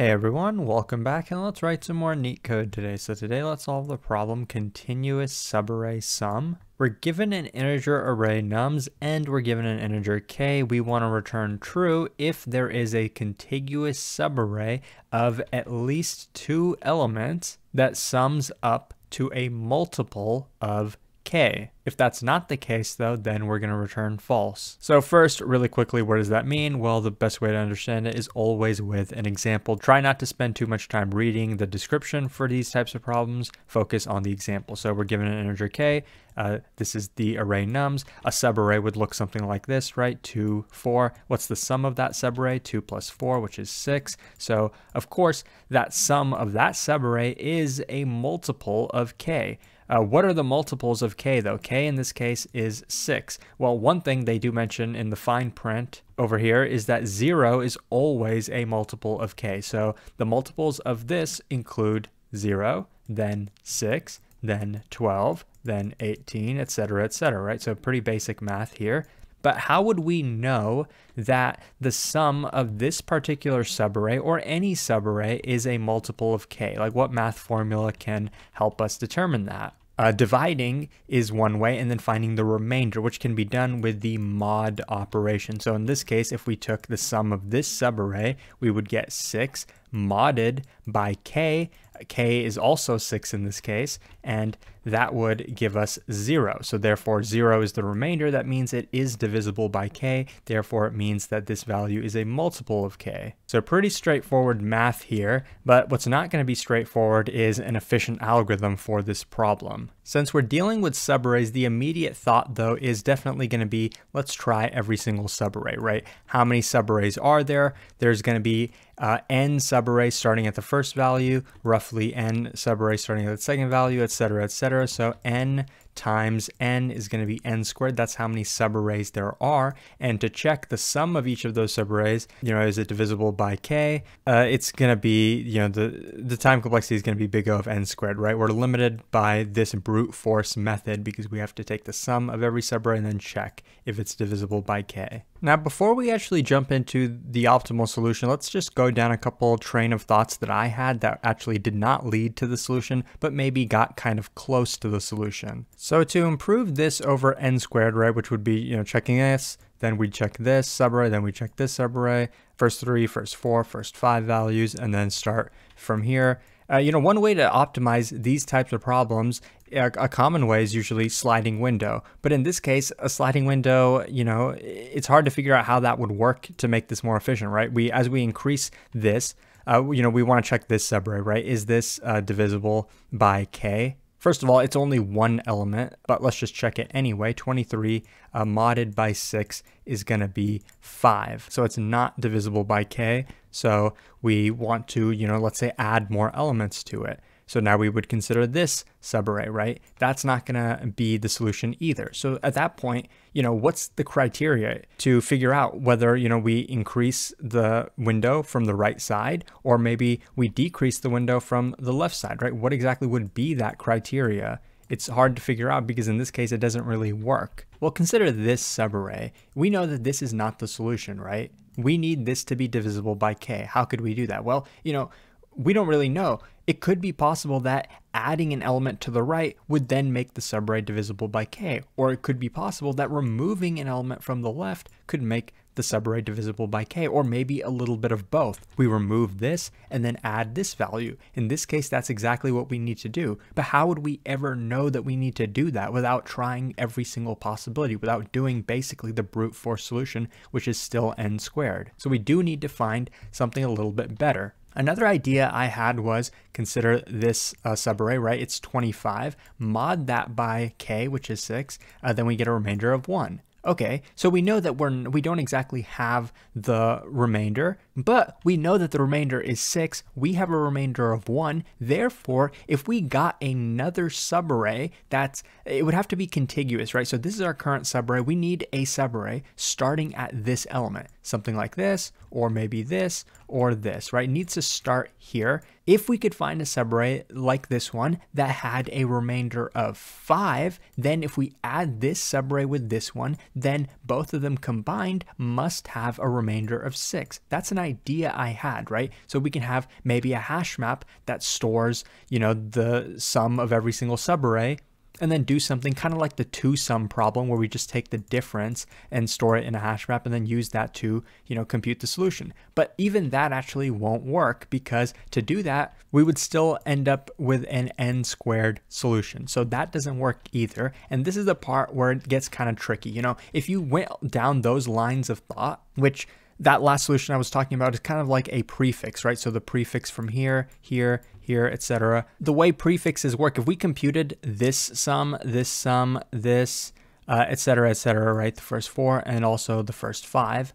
Hey everyone, welcome back and let's write some more neat code today. So today let's solve the problem continuous subarray sum. We're given an integer array nums and we're given an integer k. We want to return true if there is a contiguous subarray of at least two elements that sums up to a multiple of If that's not the case though, then we're going to return false. So first, really quickly, what does that mean? Well, the best way to understand it is always with an example. Try not to spend too much time reading the description for these types of problems. Focus on the example. So we're given an integer k. Uh, this is the array nums. A subarray would look something like this, right? 2, 4. What's the sum of that subarray? 2 plus 4, which is 6. So, of course, that sum of that subarray is a multiple of k. Uh, what are the multiples of k though? k in this case is 6. Well, one thing they do mention in the fine print over here is that 0 is always a multiple of k. So the multiples of this include 0, then 6, then 12, then 18, etc., etc., right? So pretty basic math here. But how would we know that the sum of this particular subarray or any subarray is a multiple of k? Like what math formula can help us determine that? Uh, dividing is one way, and then finding the remainder, which can be done with the mod operation. So in this case, if we took the sum of this subarray, we would get 6 modded by k. k is also 6 in this case, and that would give us 0. So therefore 0 is the remainder. That means it is divisible by k. Therefore it means that this value is a multiple of k. So pretty straightforward math here, but what's not going to be straightforward is an efficient algorithm for this problem. Since we're dealing with subarrays, the immediate thought though is definitely going to be, let's try every single subarray, right? How many subarrays are there? There's going to be uh, n subarrays starting at the first value, roughly n subarrays starting at the second value, etc., etc. So n times n is going to be n squared. That's how many subarrays there are. And to check the sum of each of those subarrays, you know, is it divisible by k? Uh, it's going to be, you know, the, the time complexity is going to be big O of n squared, right? We're limited by this brute force method because we have to take the sum of every subarray and then check if it's divisible by k. Now, before we actually jump into the optimal solution, let's just go down a couple train of thoughts that I had that actually did not lead to the solution, but maybe got kind of close to the solution. So to improve this over n squared, right, which would be, you know, checking this, then we check this subarray, then we check this subarray, first three, first four, first five values, and then start from here. Uh, you know, one way to optimize these types of problems, a, common way is usually sliding window. But in this case, a sliding window, you know, it's hard to figure out how that would work to make this more efficient, right? We, as we increase this, uh, you know, we want to check this subarray, right? Is this uh, divisible by k? First of all, it's only one element, but let's just check it anyway. 23 uh, modded by 6 is going to be 5. So it's not divisible by k. So we want to, you know, let's say add more elements to it. So now we would consider this subarray, right? That's not going to be the solution either. So at that point, you know, what's the criteria to figure out whether, you know, we increase the window from the right side or maybe we decrease the window from the left side, right? What exactly would be that criteria? It's hard to figure out because in this case, it doesn't really work. Well, consider this subarray. We know that this is not the solution, right? We need this to be divisible by k. How could we do that? Well, you know, we don't really know. It could be possible that adding an element to the right would then make the subarray divisible by k, or it could be possible that removing an element from the left could make the subarray divisible by k, or maybe a little bit of both. We remove this and then add this value. In this case, that's exactly what we need to do. But how would we ever know that we need to do that without trying every single possibility, without doing basically the brute force solution, which is still n squared? So we do need to find something a little bit better. Another idea I had was consider this uh, subarray, right? It's 25. Mod that by k, which is 6, uh, then we get a remainder of 1. Okay, so we know that we're we don't exactly have the remainder, but we know that the remainder is 6. We have a remainder of 1. Therefore, if we got another subarray, that's it would have to be contiguous, right? So this is our current subarray. We need a subarray starting at this element. something like this, or maybe this, or this, right? It needs to start here. If we could find a subarray like this one that had a remainder of five, then if we add this subarray with this one, then both of them combined must have a remainder of six. That's an idea I had, right? So we can have maybe a hash map that stores, you know, the sum of every single subarray and then do something kind of like the two sum problem where we just take the difference and store it in a hash map and then use that to, you know, compute the solution. But even that actually won't work because to do that, we would still end up with an n squared solution. So that doesn't work either. And this is the part where it gets kind of tricky. You know, if you went down those lines of thought, which that last solution I was talking about is kind of like a prefix, right? So the prefix from here, here, here, etc. The way prefixes work, if we computed this sum, this sum, this, uh, etc., etc., right? The first four and also the first five.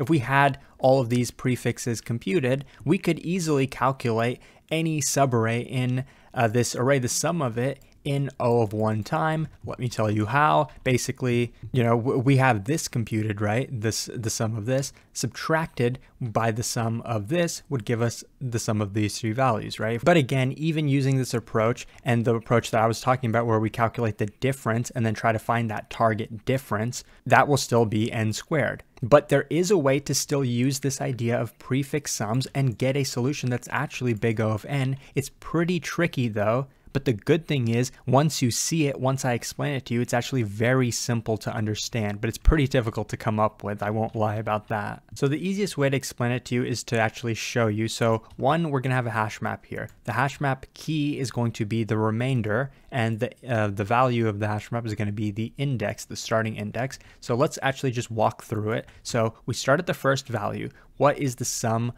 If we had all of these prefixes computed, we could easily calculate any subarray in uh, this array, the sum of it, in O of one time. Let me tell you how. Basically, you know, we have this computed, right? This the sum of this subtracted by the sum of this would give us the sum of these three values, right? But again, even using this approach and the approach that I was talking about where we calculate the difference and then try to find that target difference, that will still be n squared. But there is a way to still use this idea of prefix sums and get a solution that's actually big O of n. It's pretty tricky though, but the good thing is, once you see it, once I explain it to you, it's actually very simple to understand, but it's pretty difficult to come up with. I won't lie about that. So the easiest way to explain it to you is to actually show you. So one, we're gonna have a hash map here. The hash map key is going to be the remainder and the, uh, the value of the hash map is gonna be the index, the starting index. So let's actually just walk through it. So we start at the first value. What is the sum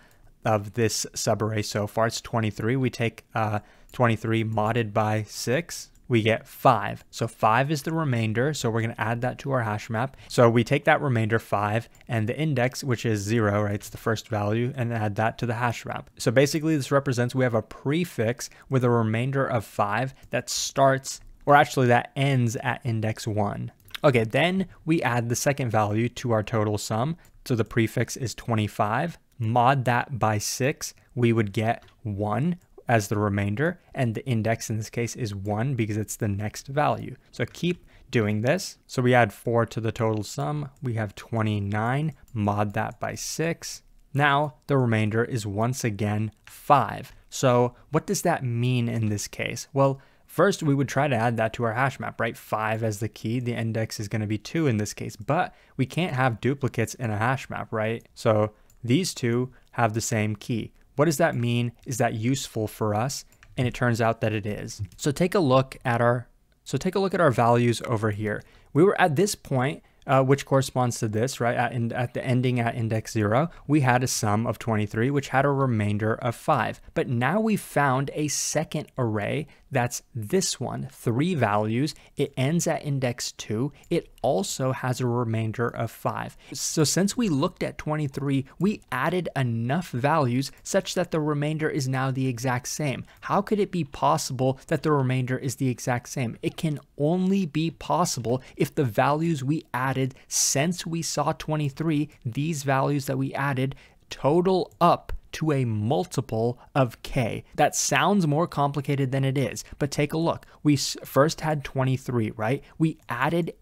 of this subarray so far. It's 23. We take uh, 23 modded by 6, we get 5. So 5 is the remainder, so we're going to add that to our hash map. So we take that remainder 5 and the index, which is 0, right, it's the first value, and add that to the hash map. So basically this represents we have a prefix with a remainder of 5 that starts, or actually that ends at index 1. Okay, then we add the second value to our total sum. So the prefix is 25 mod that by 6, we would get 1 as the remainder, and the index in this case is 1 because it's the next value. So keep doing this. So we add 4 to the total sum, we have 29, mod that by 6. Now the remainder is once again 5. So what does that mean in this case? Well, First, we would try to add that to our hash map, right? 5 as the key. The index is going to be 2 in this case, but we can't have duplicates in a hash map, right? So these two have the same key. What does that mean? Is that useful for us? And it turns out that it is. So take a look at our so take a look at our values over here. We were at this point uh, which corresponds to this, right? At, in, at the ending at index zero, we had a sum of 23, which had a remainder of five. But now we found a second array that's this one, three values. It ends at index two. It also has a remainder of five. So since we looked at 23, we added enough values such that the remainder is now the exact same. How could it be possible that the remainder is the exact same? It can only be possible if the values we added since we saw 23, these values that we added total up to a multiple of k. That sounds more complicated than it is, but take a look. We first had 23, right? We added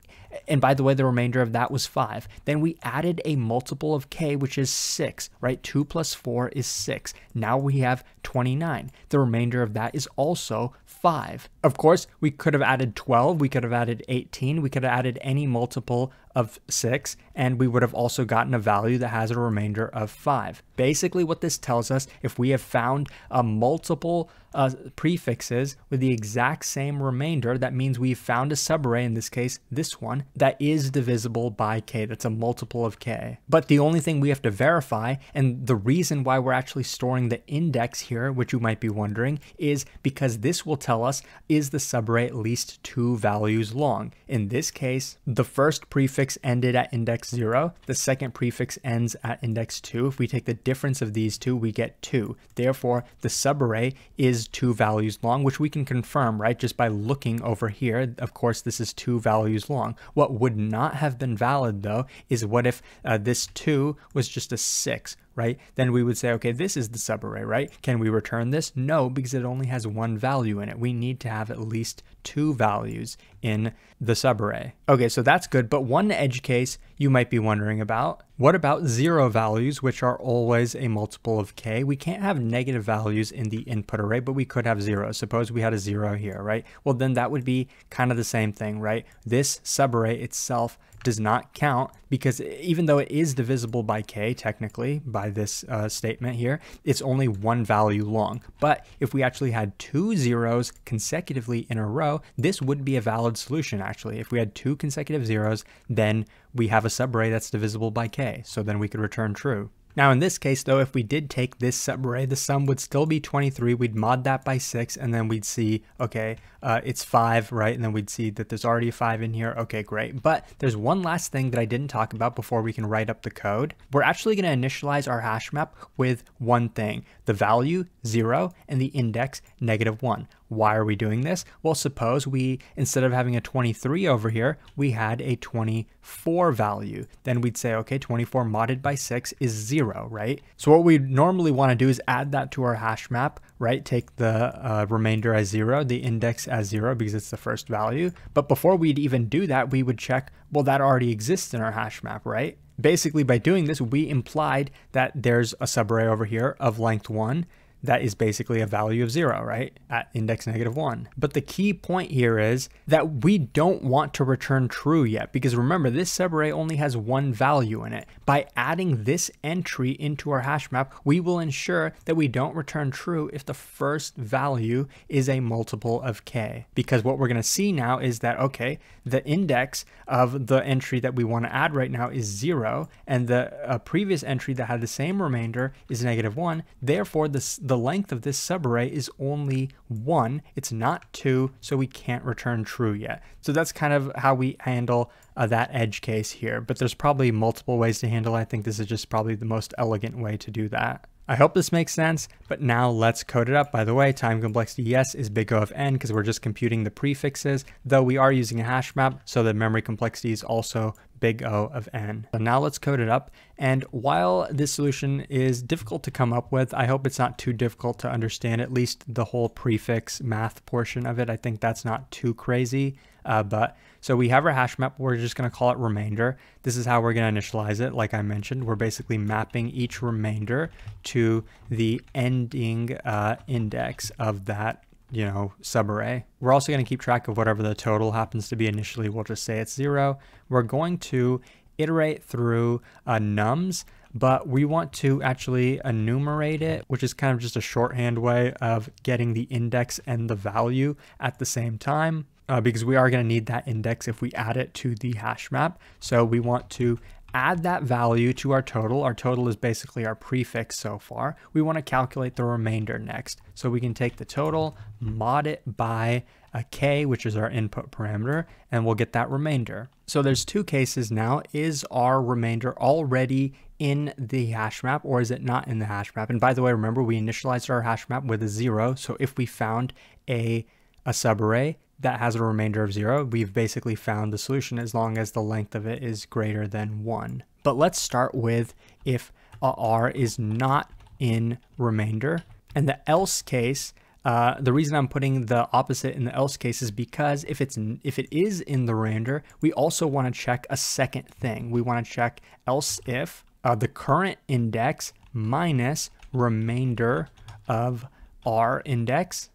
and by the way, the remainder of that was 5. Then we added a multiple of k, which is 6, right? 2 plus 4 is 6. Now we have 29. The remainder of that is also 5. Of course, we could have added 12, we could have added 18, we could have added any multiple of 6, and we would have also gotten a value that has a remainder of 5. Basically, what this tells us, if we have found a multiple uh, prefixes with the exact same remainder, that means we've found a subarray, in this case, this one, that is divisible by k. That's a multiple of k. But the only thing we have to verify, and the reason why we're actually storing the index here, which you might be wondering, is because this will tell us is the subarray at least two values long. In this case, the first prefix ended at index 0, the second prefix ends at index 2. If we take the difference of these two, we get 2. Therefore, the subarray is two values long, which we can confirm, right, just by looking over here. Of course, this is two values long. long. What would not have been valid though is what if uh, this 2 was just a 6, right? Then we would say, okay, this is the subarray, right? Can we return this? No, because it only has one value in it. We need to have at least two values in the subarray. Okay, so that's good, but one edge case you might be wondering about, what about zero values, which are always a multiple of k? We can't have negative values in the input array, but we could have zero. Suppose we had a zero here, right? Well, then that would be kind of the same thing, right? This subarray itself does not count because even though it is divisible by k technically by this uh, statement here, it's only one value long. But if we actually had two zeros consecutively in a row, this would be a valid solution actually. If we had two consecutive zeros, then we have a subarray that's divisible by k, so then we could return true. Now in this case though, if we did take this subarray, the sum would still be 23. We'd mod that by 6 and then we'd see, okay, uh, it's 5, right? And then we'd see that there's already a 5 in here. Okay, great. But there's one last thing that I didn't talk about before we can write up the code. We're actually going to initialize our hash map with one thing, the value 0 and the index negative 1. Why are we doing this? Well, suppose we, instead of having a 23 over here, we had a 24 value. Then we'd say, okay, 24 modded by 6 is 0, right? So what we normally want to do is add that to our hash map, right? Take the uh, remainder as 0, the index as 0 because it's the first value. But before we'd even do that, we would check, well, that already exists in our hash map, right? Basically, by doing this, we implied that there's a subarray over here of length 1 that is basically a value of zero, right? At index negative one. But the key point here is that we don't want to return true yet because remember this subarray only has one value in it. By adding this entry into our hash map, we will ensure that we don't return true if the first value is a multiple of k. Because what we're gonna see now is that, okay, the index of the entry that we wanna add right now is zero and the uh, previous entry that had the same remainder is negative one. Therefore, this, the the length of this subarray is only one, it's not two, so we can't return true yet. So that's kind of how we handle uh, that edge case here, but there's probably multiple ways to handle. it. I think this is just probably the most elegant way to do that. I hope this makes sense, but now let's code it up. By the way, time complexity yes is big O of n because we're just computing the prefixes, though we are using a hash map, so the memory complexity is also big O of n. So now let's code it up. And while this solution is difficult to come up with, I hope it's not too difficult to understand, at least the whole prefix math portion of it. I think that's not too crazy. Uh, but so we have our hash map. We're just going to call it remainder. This is how we're going to initialize it. Like I mentioned, we're basically mapping each remainder to the ending uh, index of that you know, subarray. We're also going to keep track of whatever the total happens to be initially. We'll just say it's zero. We're going to iterate through uh, nums, but we want to actually enumerate it, which is kind of just a shorthand way of getting the index and the value at the same time. Uh, because we are going to need that index if we add it to the hash map. So we want to add that value to our total. Our total is basically our prefix so far. We want to calculate the remainder next. So we can take the total, mod it by a k, which is our input parameter, and we'll get that remainder. So there's two cases now. Is our remainder already in the hash map or is it not in the hash map? And by the way, remember we initialized our hash map with a zero. So if we found a, a subarray, that has a remainder of zero, we've basically found the solution as long as the length of it is greater than one. But let's start with if r is not in remainder. And the else case, uh, the reason I'm putting the opposite in the else case is because if it's if it is in the remainder, we also want to check a second thing. We want to check else if uh, the current index minus remainder of r index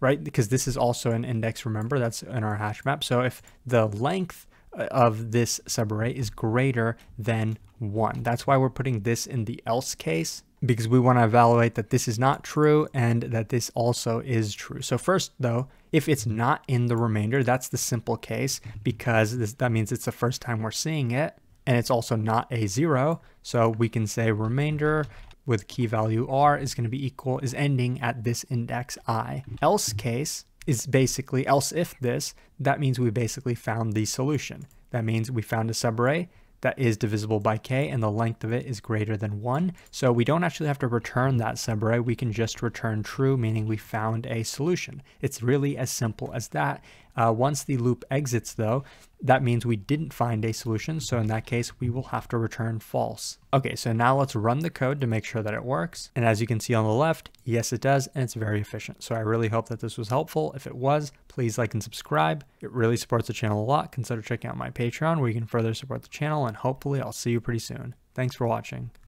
right? Because this is also an index, remember, that's in our hash map. So if the length uh, of this subarray is greater than one, that's why we're putting this in the else case because we want to evaluate that this is not true and that this also is true. So first though, if it's not in the remainder, that's the simple case because this, that means it's the first time we're seeing it and it's also not a zero. So we can say remainder with key value r is going to be equal, is ending at this index i. Else case is basically else if this, that means we basically found the solution. That means we found a subarray that is divisible by k and the length of it is greater than 1. So we don't actually have to return that subarray, we can just return true, meaning we found a solution. It's really as simple as that. Uh, once the loop exits though, that means we didn't find a solution. So in that case, we will have to return false. Okay, so now let's run the code to make sure that it works. And as you can see on the left, yes, it does. And it's very efficient. So I really hope that this was helpful. If it was, please like and subscribe. It really supports the channel a lot. Consider checking out my Patreon where you can further support the channel. And hopefully I'll see you pretty soon. Thanks for watching.